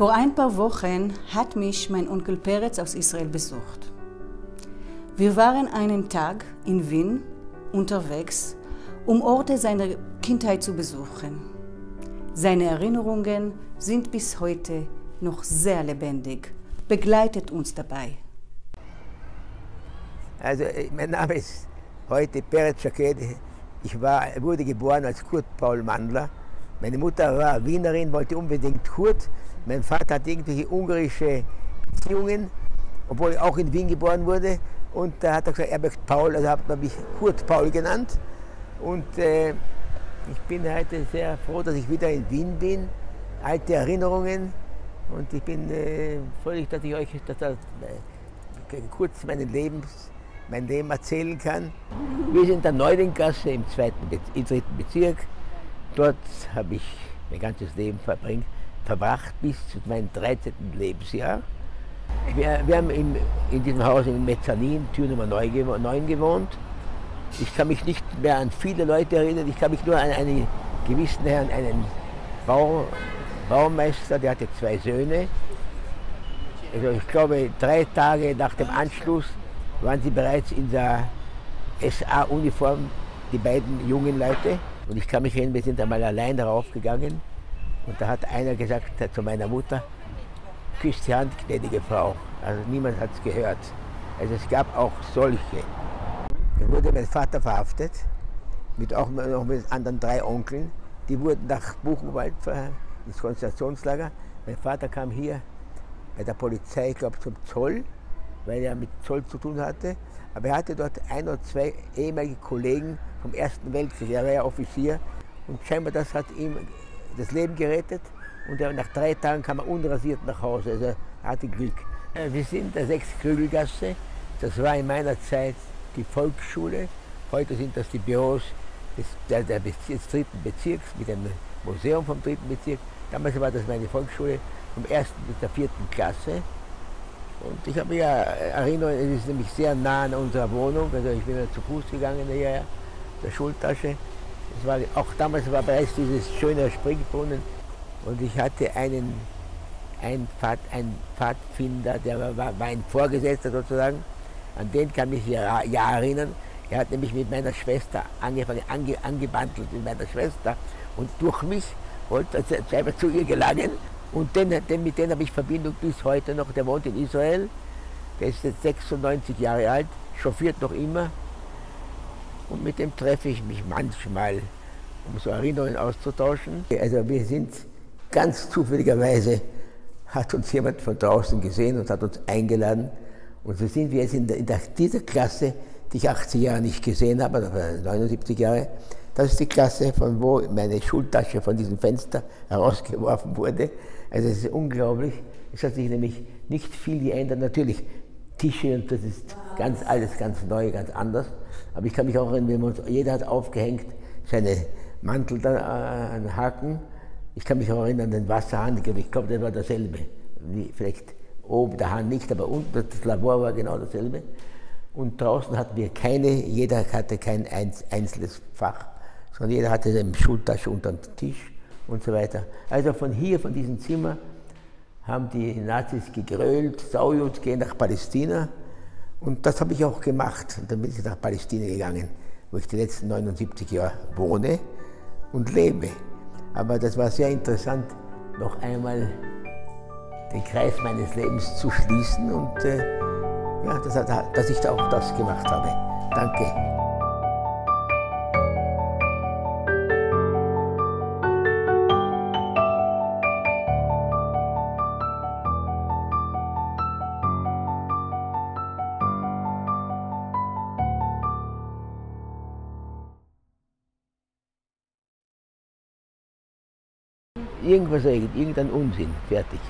Vor ein paar Wochen hat mich mein Onkel Peretz aus Israel besucht. Wir waren einen Tag in Wien unterwegs, um Orte seiner Kindheit zu besuchen. Seine Erinnerungen sind bis heute noch sehr lebendig, begleitet uns dabei. Also mein Name ist heute Peretz Schaked. Ich war, wurde geboren als Kurt Paul Mandler. Meine Mutter war Wienerin, wollte unbedingt Kurt. Mein Vater hat irgendwelche ungarische Beziehungen, obwohl er auch in Wien geboren wurde. Und da hat er gesagt, er möchte Paul, also hat man mich Kurt Paul genannt. Und äh, ich bin heute sehr froh, dass ich wieder in Wien bin. Alte Erinnerungen. Und ich bin äh, fröhlich, dass ich euch dass, äh, kurz meinen Lebens, mein Leben erzählen kann. Wir sind in der Neulinggasse im, zweiten, im dritten Bezirk. Dort habe ich mein ganzes Leben verbringt, verbracht bis zu meinem 13. Lebensjahr. Wir, wir haben in, in, diesem Haus in Mezzanin, Tür Nummer 9 gewohnt. Ich kann mich nicht mehr an viele Leute erinnern, ich kann mich nur an einen gewissen Herrn, einen Bau, Baumeister, der hatte zwei Söhne. Also ich glaube, drei Tage nach dem Anschluss waren sie bereits in der SA-Uniform, die beiden jungen Leute. Und ich kann mich erinnern, wir sind einmal allein raufgegangen und da hat einer gesagt zu meiner Mutter, küsst die Hand, gnädige Frau. Also niemand hat es gehört. Also es gab auch solche. Dann wurde mein Vater verhaftet, mit auch noch mit anderen drei Onkeln. Die wurden nach Buchenwald ins Konzentrationslager. Mein Vater kam hier bei der Polizei, ich glaube zum Zoll, weil er mit Zoll zu tun hatte. Aber er hatte dort ein oder zwei ehemalige Kollegen vom Ersten Weltkrieg. Er war ja Offizier und scheinbar das hat ihm das Leben gerettet. Und nach drei Tagen kam er unrasiert nach Hause. Also er hatte Glück. Äh, wir sind in der Sechs-Krügelgasse. Das war in meiner Zeit die Volksschule. Heute sind das die Büros des, der, der Bezirks, des dritten Bezirks mit dem Museum vom dritten Bezirk. Damals war das meine Volksschule vom ersten bis der vierten Klasse. Und ich habe ja erinnert, es ist nämlich sehr nah an unserer Wohnung. Also ich bin ja zu Fuß gegangen hierher, der Schultasche. Es war, auch damals war bereits dieses schöne Springbrunnen. Und ich hatte einen, einen, Pfad, einen Pfadfinder, der war, war mein Vorgesetzter sozusagen. An den kann ich mich ja, ja erinnern. Er hat nämlich mit meiner Schwester angefangen, ange, angebandelt mit meiner Schwester. Und durch mich wollte er selber zu ihr gelangen. Und den, den, mit dem habe ich Verbindung bis heute noch. Der wohnt in Israel. Der ist jetzt 96 Jahre alt, chauffiert noch immer. Und mit dem treffe ich mich manchmal, um so Erinnerungen auszutauschen. Also wir sind ganz zufälligerweise, hat uns jemand von draußen gesehen und hat uns eingeladen. Und so sind wir jetzt in, der, in dieser Klasse, die ich 80 Jahre nicht gesehen habe, 79 Jahre, das ist die Klasse, von wo meine Schultasche von diesem Fenster herausgeworfen wurde. Also es ist unglaublich. Es hat sich nämlich nicht viel geändert. Natürlich Tische und das ist ganz alles ganz neu, ganz anders. Aber ich kann mich auch erinnern, jeder hat aufgehängt seine Mantel da äh, an Haken. Ich kann mich auch erinnern an den Wasserhahn. Ich glaube, der war dasselbe. Vielleicht oben der Hahn nicht, aber unten das Labor war genau dasselbe. Und draußen hatten wir keine, jeder hatte kein einzelnes Fach, sondern jeder hatte seine Schultasche unter dem Tisch und so weiter. Also von hier, von diesem Zimmer, haben die Nazis gegrölt, Saujud, gehen nach Palästina. Und das habe ich auch gemacht. Und dann bin ich nach Palästina gegangen, wo ich die letzten 79 Jahre wohne und lebe. Aber das war sehr interessant, noch einmal den Kreis meines Lebens zu schließen und äh, ja, dass, dass ich auch das gemacht habe. Danke. Irgendwas regelt, irgendein Unsinn, fertig.